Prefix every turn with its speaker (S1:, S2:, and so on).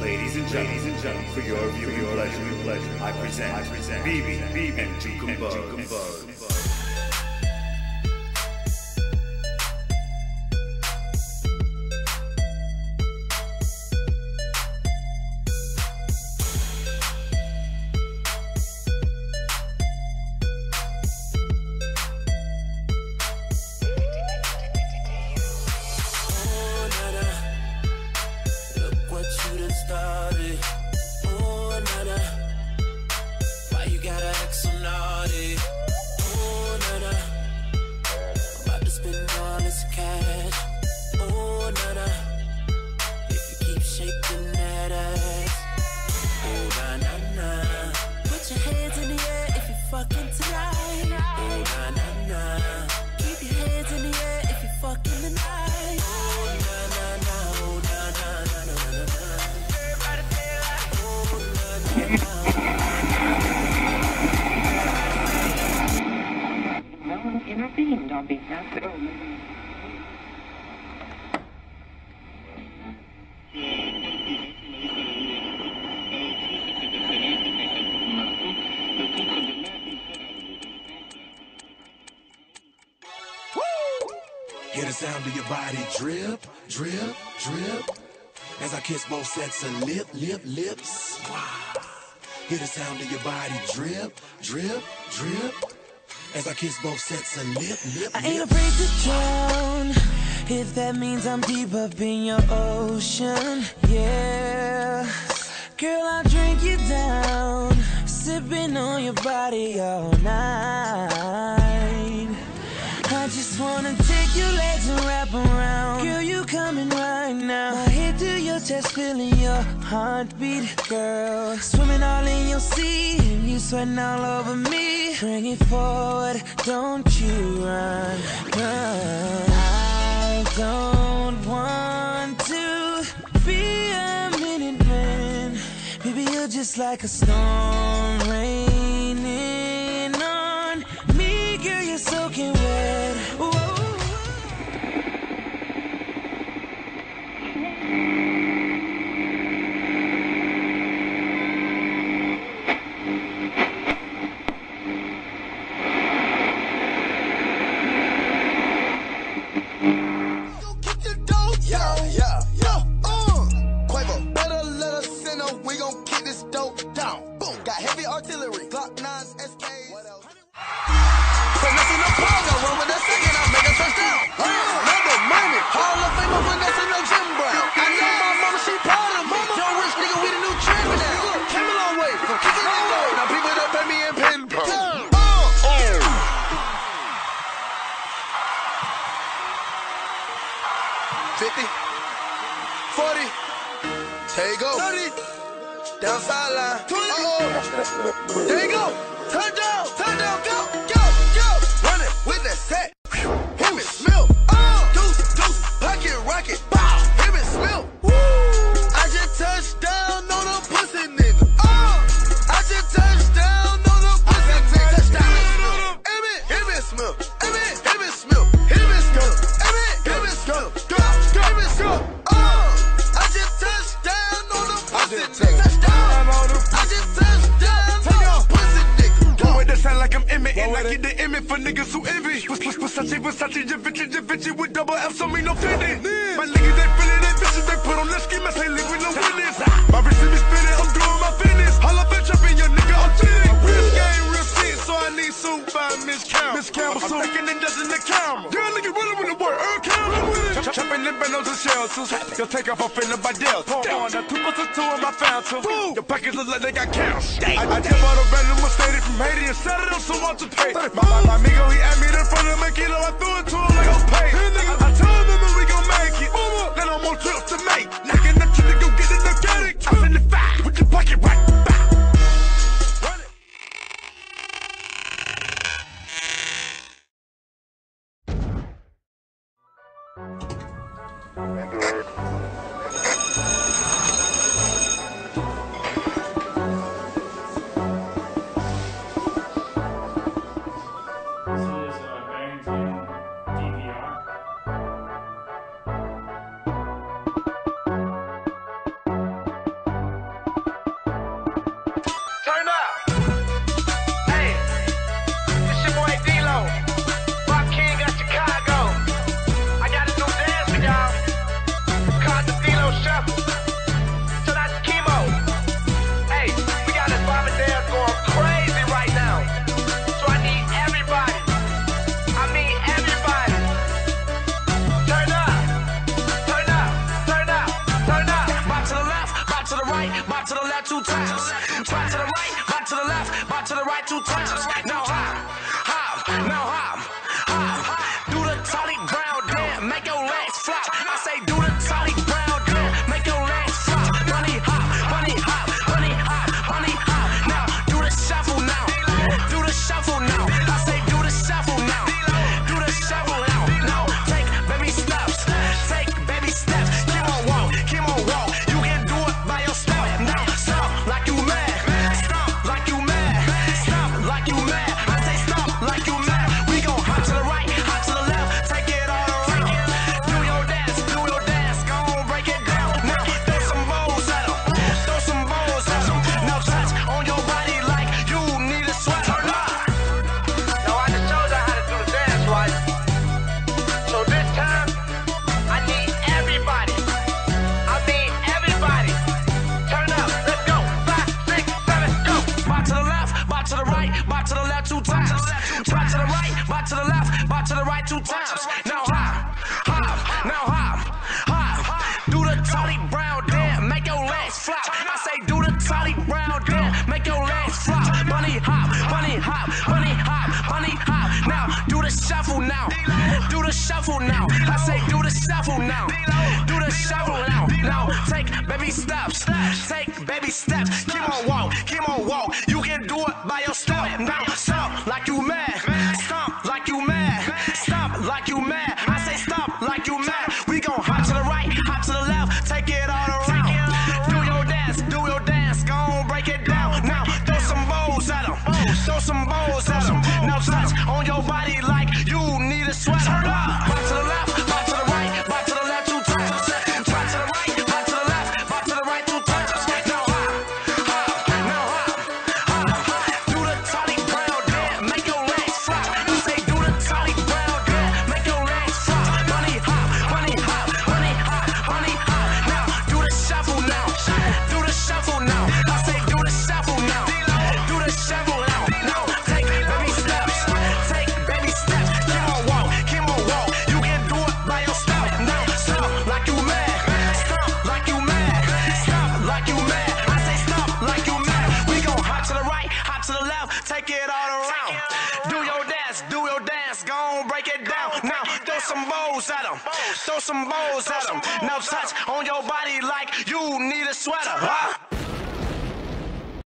S1: Ladies and gentlemen, ladies and gentlemen, for your viewing pleasure, pleasure, I present, I present, BB, BB, and
S2: intervened on behalf of
S3: Hear the sound of your body drip, drip, drip. As I kiss both sets of lip, lip, lips. Wow. Hear the sound of your body drip, drip, drip. As I kiss both sets of lip, lip,
S4: I ain't afraid to drown if that means I'm deep up in your ocean. Yeah, girl, I'll drink you down, sipping on your body all night. I just wanna take your legs and wrap around. Girl, you coming right now. My head to your chest, feeling your heartbeat, girl. Swimming all in your sea, and you sweating all over me. Bring it forward, don't you run, run. I don't want to be a minute man. Maybe you're just like a storm raining
S5: 40, there you go. 30, down sideline. 20, uh-oh. There you go. Turn down, Touchdown. I just touched down on a pussy nigga.
S6: Roll with that sound like I'm Emmett, and I get the Emmett for niggas who envy. Versace, Versace, Givenchy, Givenchy with double F, so me no Fendi. My niggas, they feelin' they bitches, they put on their ski mask, they live with no witness. My wrist be spinning, I'm doing my fitness. All up and trapping your nigga, I'm chilling. Real game, real shit, so I need soup by Miss Campbell. Miss Campbell, I'm taking and dusting the Chopping the bendos and shells, so you'll take off off in the by Dell. On the two plus the two in my fountain. Your pockets look like they got counts. I, I just bought a brand new from Haiti and set it up so much to pay. My, my, my amigo, he at me in front of the kilo, I threw it to him like I was paid. I, I told him that we gon' make it. Then I'm on trips to make. Knocking up to the go get it organic. I'm in the five with the pocket right back.
S7: the left, bop to the right, two touches. Now time. two times. Now hop, hop, now hop, hop. Do the Tolly Brown dance, make your legs flop. I say do the Tolly Brown dance, make your legs flop. Bunny hop, bunny hop, bunny hop, bunny hop. Now do the shuffle now, do the shuffle now. I say do the shuffle now, do the shuffle now. Now take baby steps, take baby steps. at them. Throw some balls at them. Now touch on your body like you need a sweater. Huh?